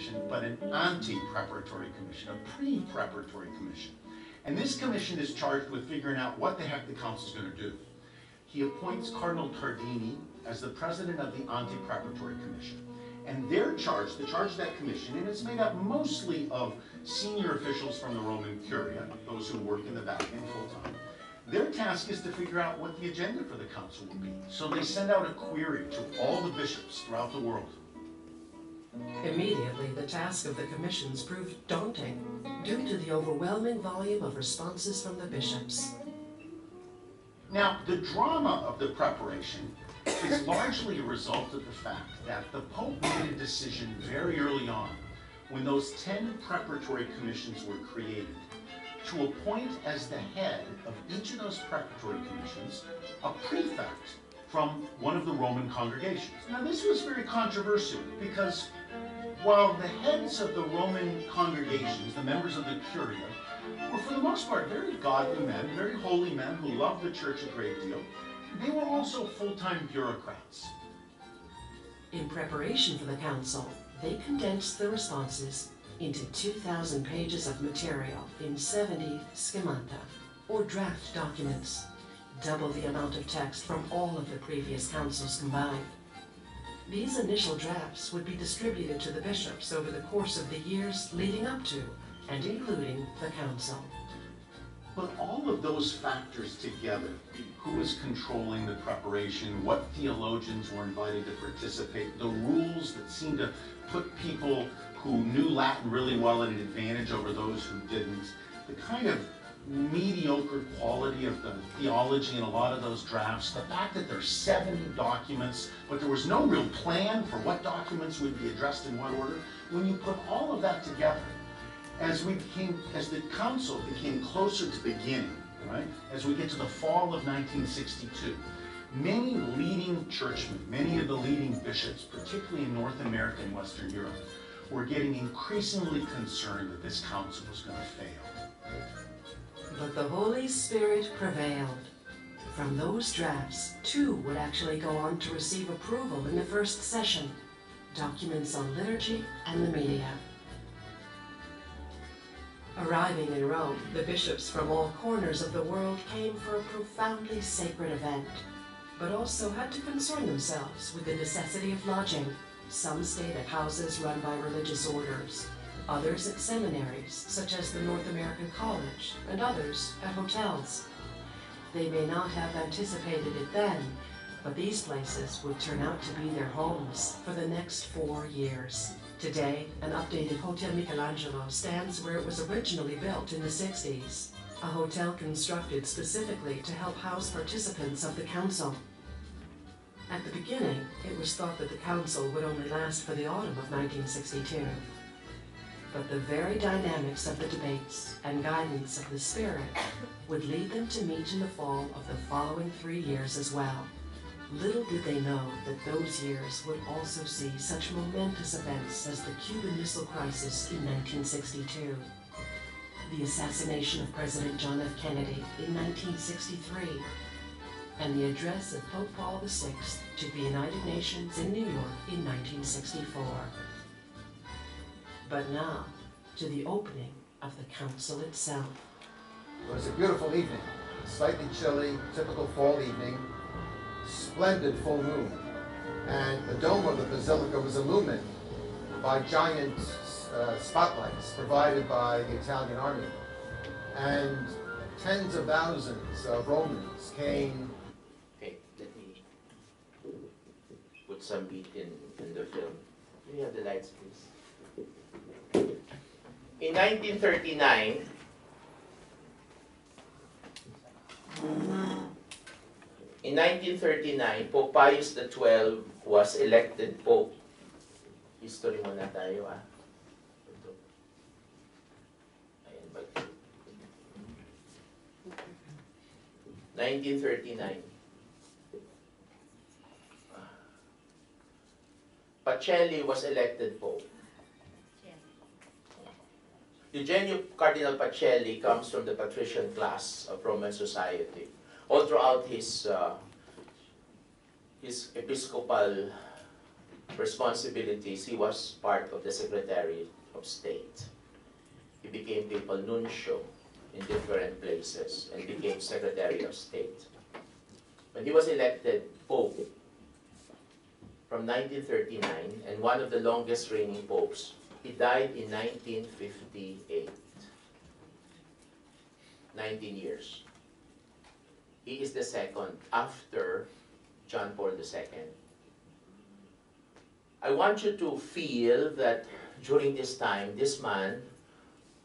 commission, but an ante-preparatory commission, a pre-preparatory commission. And this commission is charged with figuring out what the heck the council's gonna do. He appoints Cardinal Tardini as the president of the ante-preparatory commission. And their charge, the charge of that commission, and it's made up mostly of senior officials from the Roman Curia, those who work in the Vatican full-time. Their task is to figure out what the agenda for the council will be. So they send out a query to all the bishops throughout the world. Immediately, the task of the commissions proved daunting due to the overwhelming volume of responses from the bishops. Now, the drama of the preparation is largely a result of the fact that the Pope made a decision very early on, when those 10 preparatory commissions were created, to appoint as the head of each of those preparatory commissions a prefect from one of the Roman congregations. Now, this was very controversial because while the heads of the Roman congregations, the members of the Curia, were for the most part very godly men, very holy men who loved the church a great deal, they were also full-time bureaucrats. In preparation for the council, they condensed the responses into 2,000 pages of material in 70 schemata, or draft documents, double the amount of text from all of the previous councils combined. These initial drafts would be distributed to the bishops over the course of the years leading up to and including the council. But all of those factors together, who was controlling the preparation, what theologians were invited to participate, the rules that seemed to put people who knew Latin really well at an advantage over those who didn't, the kind of mediocre quality of the theology in a lot of those drafts, the fact that there's 70 documents, but there was no real plan for what documents would be addressed in what order, when you put all of that together, as we became, as the council became closer to beginning, right, as we get to the fall of 1962, many leading churchmen, many of the leading bishops, particularly in North America and Western Europe, were getting increasingly concerned that this council was going to fail. But the Holy Spirit prevailed. From those drafts, two would actually go on to receive approval in the first session documents on liturgy and the media. Arriving in Rome, the bishops from all corners of the world came for a profoundly sacred event, but also had to concern themselves with the necessity of lodging. Some stayed at houses run by religious orders, others at seminaries, such as the North American College, and others at hotels. They may not have anticipated it then, but these places would turn out to be their homes for the next four years. Today, an updated Hotel Michelangelo stands where it was originally built in the 60s, a hotel constructed specifically to help house participants of the council. At the beginning, it was thought that the council would only last for the autumn of 1962. But the very dynamics of the debates and guidance of the Spirit would lead them to meet in the fall of the following three years as well. Little did they know that those years would also see such momentous events as the Cuban Missile Crisis in 1962, the assassination of President John F. Kennedy in 1963, and the address of Pope Paul VI to the United Nations in New York in 1964. But now, to the opening of the council itself. It was a beautiful evening, slightly chilly, typical fall evening, splendid full moon. And the dome of the basilica was illumined by giant uh, spotlights provided by the Italian army. And tens of thousands of Romans came. Okay, let me put some beat in, in the film. Can you have the lights, please? In 1939, in 1939, Pope Pius XII was elected Pope. History muna tayo ah. Ayan ba? 1939. Pacelli was elected Pope. Eugenio Cardinal Pacelli comes from the patrician class of Roman society. All throughout his, uh, his episcopal responsibilities, he was part of the Secretary of State. He became papal nuncio in different places and became Secretary of State. When he was elected Pope from 1939 and one of the longest reigning popes, he died in 1958. 19 years. He is the second after John Paul II. I want you to feel that during this time, this man,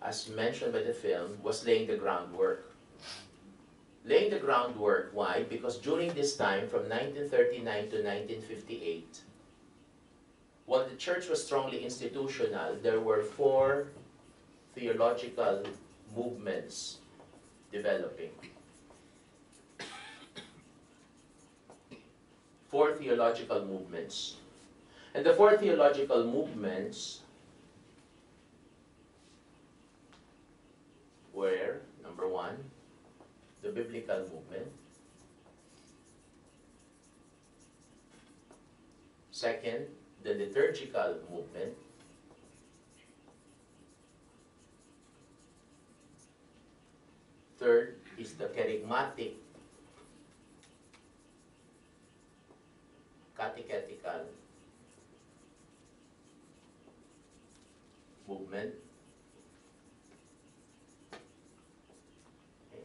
as mentioned by the film, was laying the groundwork. Laying the groundwork, why? Because during this time, from 1939 to 1958, while the church was strongly institutional, there were four theological movements developing. Four theological movements. And the four theological movements were number one, the biblical movement. Second, the liturgical movement. Third is the kerygmatic catechetical movement. Okay.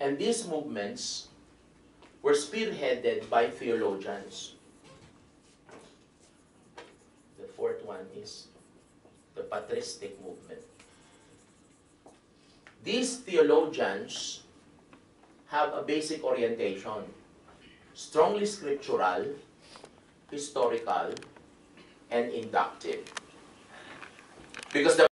And these movements were spearheaded by theologians. The fourth one is the patristic movement. These theologians have a basic orientation, strongly scriptural, historical, and inductive. Because the